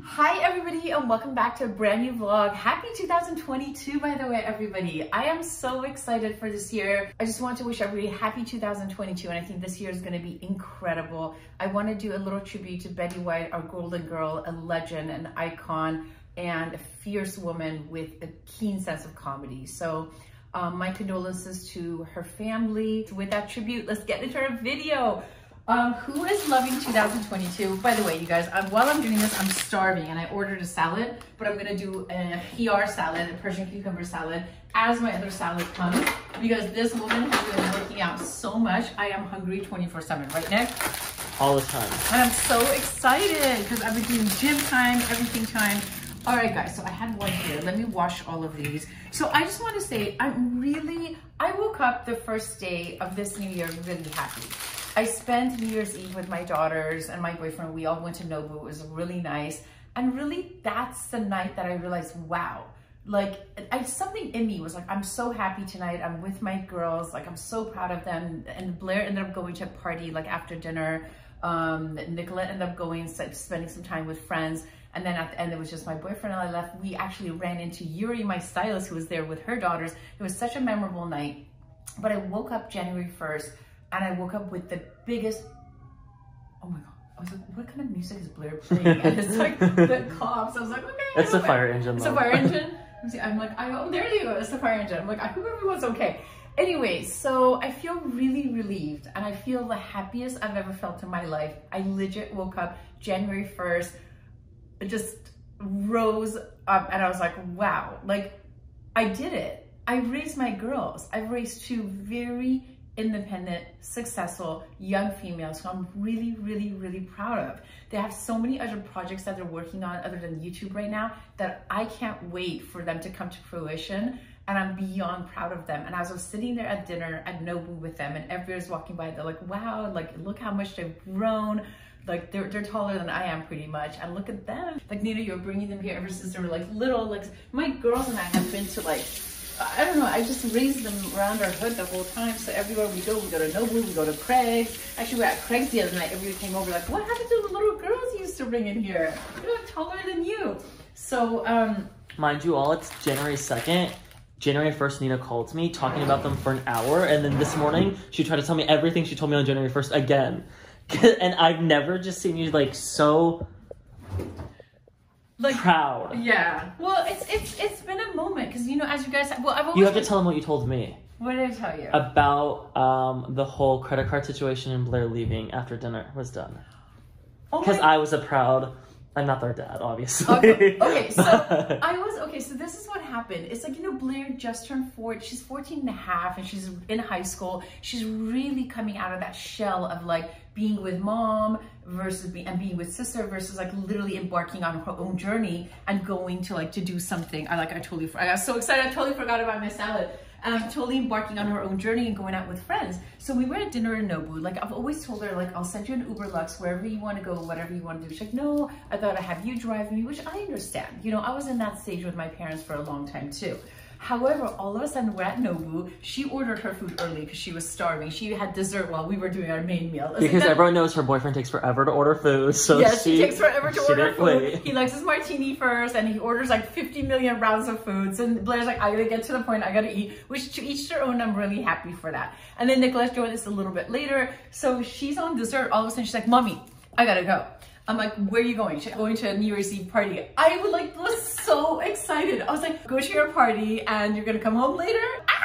Hi everybody and welcome back to a brand new vlog. Happy 2022 by the way everybody. I am so excited for this year. I just want to wish everybody happy 2022 and I think this year is going to be incredible. I want to do a little tribute to Betty White, our golden girl, a legend, an icon, and a fierce woman with a keen sense of comedy. So um, my condolences to her family. With that tribute, let's get into our video. Um, who is loving 2022? By the way, you guys, um, while I'm doing this, I'm starving and I ordered a salad, but I'm gonna do a PR salad, a Persian cucumber salad, as my other salad comes, because this woman has been working out so much. I am hungry 24 seven, right Nick? All the time. And I'm so excited because I've been doing gym time, everything time. All right, guys, so I had one here. Let me wash all of these. So I just want to say, I'm really, I woke up the first day of this new year really happy. I spent New Year's Eve with my daughters and my boyfriend. We all went to Nobu. It was really nice. And really, that's the night that I realized, wow, like I, something in me was like, I'm so happy tonight. I'm with my girls. Like, I'm so proud of them. And Blair ended up going to a party like after dinner. Um, Nicolette ended up going, spending some time with friends. And then at the end, it was just my boyfriend and I left. We actually ran into Yuri, my stylist, who was there with her daughters. It was such a memorable night. But I woke up January 1st and I woke up with the biggest, oh my God. I was like, what kind of music is Blair playing? And it's like the cops. I was like, okay. It's the fire engine. Oh, it's a fire engine. I'm like, I, oh, there you go. It's the fire engine. I'm like, I hope everyone's okay. Anyway, so I feel really relieved and I feel the happiest I've ever felt in my life. I legit woke up January 1st, just rose up and I was like, wow, like I did it. I raised my girls. I've raised two very independent, successful young females who I'm really, really, really proud of. They have so many other projects that they're working on other than YouTube right now that I can't wait for them to come to fruition. And I'm beyond proud of them. And as I was sitting there at dinner at Nobu with them and everybody's walking by, they're like, wow, like look how much they've grown. Like they're, they're taller than I am pretty much. And look at them. Like Nina, you're bringing them here ever since they were like little. Like my girls and I have been to like I don't know, I just raised them around our hood the whole time. So everywhere we go, we go to Nobu, we go to Craig's. Actually, we were at Craig's the other night. Everybody came over like, what happened to the little girls you used to bring in here? They're taller than you. So, um... Mind you all, it's January 2nd. January 1st, Nina called me talking about them for an hour. And then this morning, she tried to tell me everything she told me on January 1st again. and I've never just seen you like so like proud. Yeah. Well, it's it's it's been a moment because you know, as you guys, well, I've always you have to tell them what you told me. What did I tell you about um, the whole credit card situation and Blair leaving after dinner was done? Because oh I was a proud. I'm not their dad, obviously. Okay, okay so I was, okay, so this is what happened. It's like, you know, Blair just turned four, she's 14 and a half and she's in high school. She's really coming out of that shell of like being with mom versus being, and being with sister versus like literally embarking on her own journey and going to like to do something. I like, I totally, I got so excited, I totally forgot about my salad um, totally embarking on her own journey and going out with friends. So we were at dinner in Nobu. Like I've always told her, like I'll send you an Uber Lux wherever you want to go, whatever you want to do. She's like, no, I thought I'd have you drive me, which I understand. You know, I was in that stage with my parents for a long time too. However, all of a sudden we're at Nobu. She ordered her food early because she was starving. She had dessert while we were doing our main meal. Because everyone knows her boyfriend takes forever to order food. So yes, she, she takes forever to order food. Wait. He likes his martini first and he orders like 50 million rounds of foods. And Blair's like, I gotta get to the point, I gotta eat, which to each their own, I'm really happy for that. And then Nicholas joined us a little bit later. So she's on dessert. All of a sudden she's like, mommy, I gotta go. I'm like, where are you going? She's going to a New Year's Eve party. I was like, was so excited. I was like, go to your party and you're gonna come home later? Ah!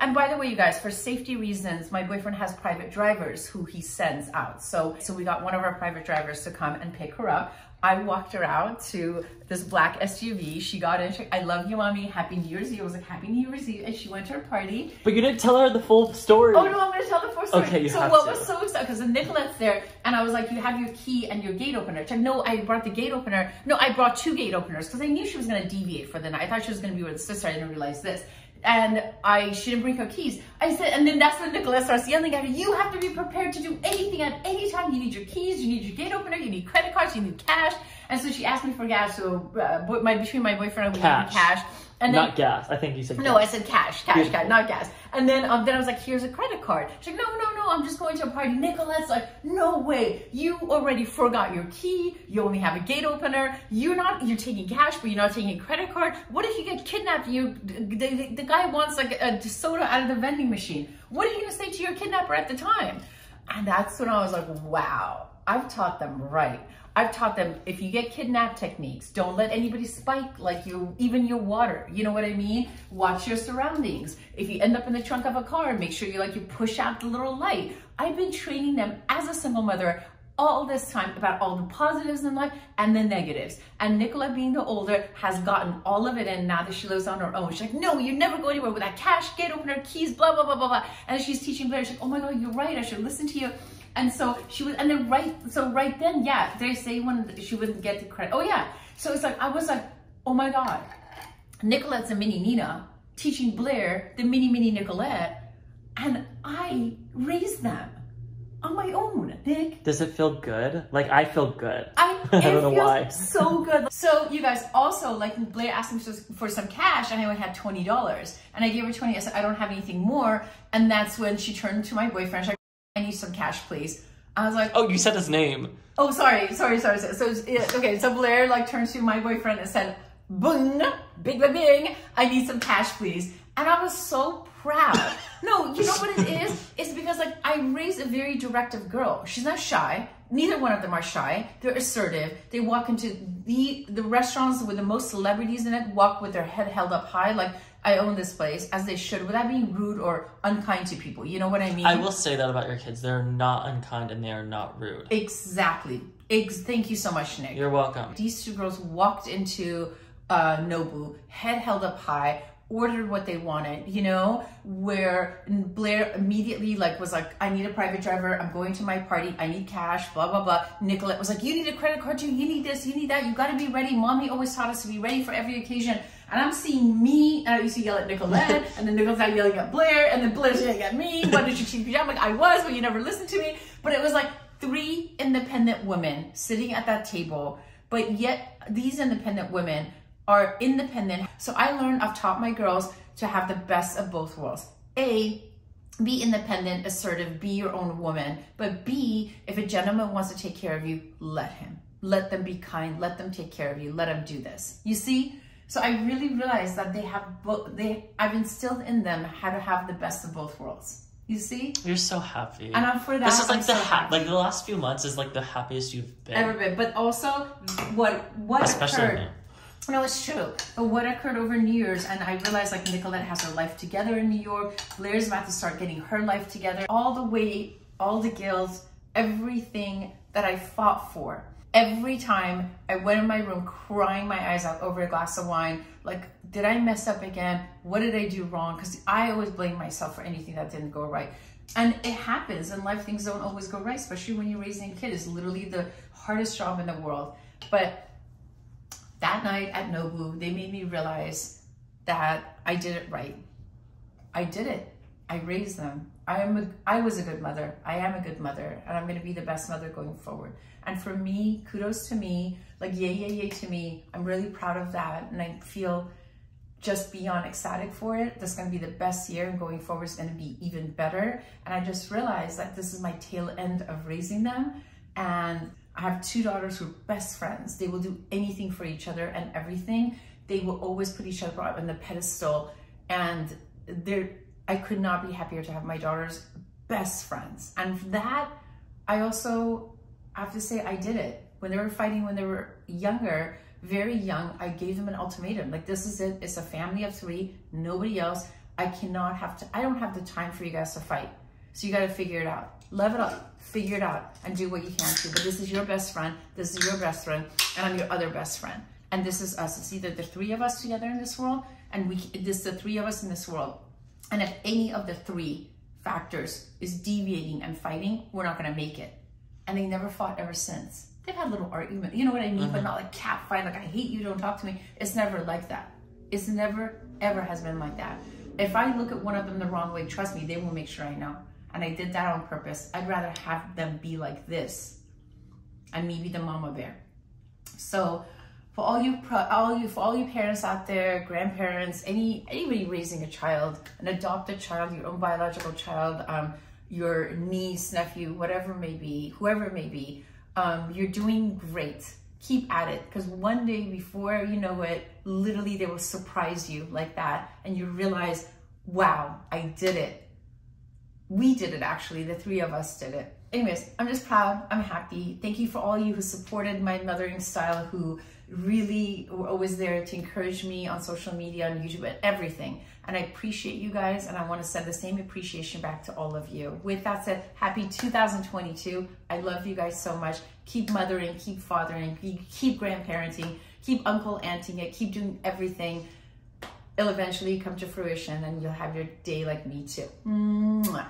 And by the way, you guys, for safety reasons, my boyfriend has private drivers who he sends out. So, so we got one of our private drivers to come and pick her up. I walked her out to this black SUV. She got in. She, I love you, mommy. Happy New Year's Eve. I was like, Happy New Year's Eve. And she went to her party. But you didn't tell her the full story. Oh, no, I'm going to tell the full story. Okay, you So have what to. was so exciting, because Nicolette's there, and I was like, you have your key and your gate opener. She's like, no, I brought the gate opener. No, I brought two gate openers, because I knew she was going to deviate for the night. I thought she was going to be with her sister. I didn't realize this and I she didn't bring her keys. I said, and then that's when Nicolette starts yelling at her, you have to be prepared to do anything at any time. You need your keys, you need your gate opener, you need credit cards, you need cash. And so she asked me for cash. So uh, my between my boyfriend and we cash. cash. And then, Not gas. I think you said no, I said cash, cash, Beautiful. cash, not gas. And then, um, then I was like, here's a credit card. She's like, no, no, no, I'm just going to a party. Nicolette's like, no way. You already forgot your key. You only have a gate opener. You're not, you're taking cash, but you're not taking a credit card. What if you get kidnapped? You, the, the, the guy wants like a soda out of the vending machine. What are you going to say to your kidnapper at the time? And that's when I was like, wow, I've taught them right. I've taught them if you get kidnapped techniques, don't let anybody spike like you, even your water. You know what I mean? Watch your surroundings. If you end up in the trunk of a car, make sure you like you push out the little light. I've been training them as a single mother all this time about all the positives in life and the negatives. And Nicola, being the older, has gotten all of it in now that she lives on her own. She's like, no, you never go anywhere without cash, gate opener, keys, blah, blah, blah, blah, blah. And she's teaching Blair. She's like, oh my God, you're right. I should listen to you. And so she was, and then right, so right then, yeah, they say when she wouldn't get the credit. Oh yeah. So it's like, I was like, oh my God, Nicolette's a mini Nina teaching Blair the mini, mini Nicolette. And I raised them on my own, Nick. Does it feel good? Like I feel good. I, I don't know why. so good. So you guys also like Blair asked me for some cash and I only had twenty dollars and I gave her twenty. I said I don't have anything more, and that's when she turned to my boyfriend. Some cash, please. I was like, Oh, you said his name. Oh, sorry, sorry, sorry. So, so okay, so Blair like turns to my boyfriend and said, "Bing, big, big, bing. I need some cash, please." And I was so proud. no, you know what it is? It's because like I raised a very directive girl. She's not shy. Neither one of them are shy. They're assertive. They walk into the the restaurants with the most celebrities in it. Walk with their head held up high, like I own this place, as they should, without being rude or unkind to people. You know what I mean? I will say that about your kids. They're not unkind and they are not rude. Exactly. Ex- thank you so much, Nick. You're welcome. These two girls walked into uh, Nobu, head held up high, ordered what they wanted, you know, where Blair immediately like was like, I need a private driver. I'm going to my party. I need cash, blah, blah, blah. Nicolette was like, you need a credit card too. You need this, you need that. You got to be ready. Mommy always taught us to be ready for every occasion. And I'm seeing me, and I used to yell at Nicolette, and then Nicolette yelling at Blair, and then Blair's yelling at me. Why did you teach me? I'm like, I was, but you never listened to me. But it was like three independent women sitting at that table, but yet these independent women are independent. So I learned, I've taught my girls to have the best of both worlds. A, be independent, assertive, be your own woman. But B, if a gentleman wants to take care of you, let him. Let them be kind. Let them take care of you. Let them do this. You see? So I really realized that they have both. They I've instilled in them how to have the best of both worlds. You see? You're so happy. And I'm for that. this is like I'm the so ha- happy. like the last few months is like the happiest you've been. ever been. But also, what what Especially occurred? me. No, it's true. But what occurred over New Year's, and I realized like Nicolette has her life together in New York. Blair's about to start getting her life together. All the weight, all the guilt, everything that I fought for. Every time I went in my room crying my eyes out over a glass of wine, like, did I mess up again? What did I do wrong? Because I always blame myself for anything that didn't go right. And it happens in life, things don't always go right, especially when you're raising a kid. It's literally the hardest job in the world. But that night at Nobu, they made me realize that I did it right. I did it. I raised them. I am a, I was a good mother. I am a good mother, and I'm going to be the best mother going forward. And for me, kudos to me. Like yay, yay, yay to me. I'm really proud of that, and I feel just beyond ecstatic for it. This is going to be the best year, and going forward is going to be even better. And I just realized that this is my tail end of raising them, and I have two daughters who are best friends. They will do anything for each other and everything. They will always put each other up on the pedestal, and they're. I could not be happier to have my daughters best friends, and that I also have to say I did it when they were fighting when they were younger, very young. I gave them an ultimatum like this is it. It's a family of three, nobody else. I cannot have to. I don't have the time for you guys to fight. So you got to figure it out. Level up, figure it out, and do what you can to. But this is your best friend. This is your best friend, and I'm your other best friend. And this is us. It's either the three of us together in this world, and we. This is the three of us in this world. And if any of the three factors is deviating and fighting, we're not going to make it. And they never fought ever since. They've had little argument, you know what I mean, but mm-hmm. not like cat fight. Like I hate you, don't talk to me. It's never like that. It's never ever has been like that. If I look at one of them the wrong way, trust me, they will make sure I know. And I did that on purpose. I'd rather have them be like this and me be the mama bear. So for all you all you for all you parents out there, grandparents, any anybody raising a child, an adopted child, your own biological child, um, your niece, nephew, whatever it may be, whoever it may be, um, you're doing great. Keep at it because one day before you know it, literally they will surprise you like that, and you realize, wow, I did it. We did it actually. The three of us did it. Anyways, I'm just proud. I'm happy. Thank you for all you who supported my mothering style, who really were always there to encourage me on social media, on YouTube, and everything. And I appreciate you guys, and I want to send the same appreciation back to all of you. With that said, happy 2022. I love you guys so much. Keep mothering, keep fathering, keep grandparenting, keep uncle aunting it, keep doing everything. It'll eventually come to fruition, and you'll have your day like me too. Mwah.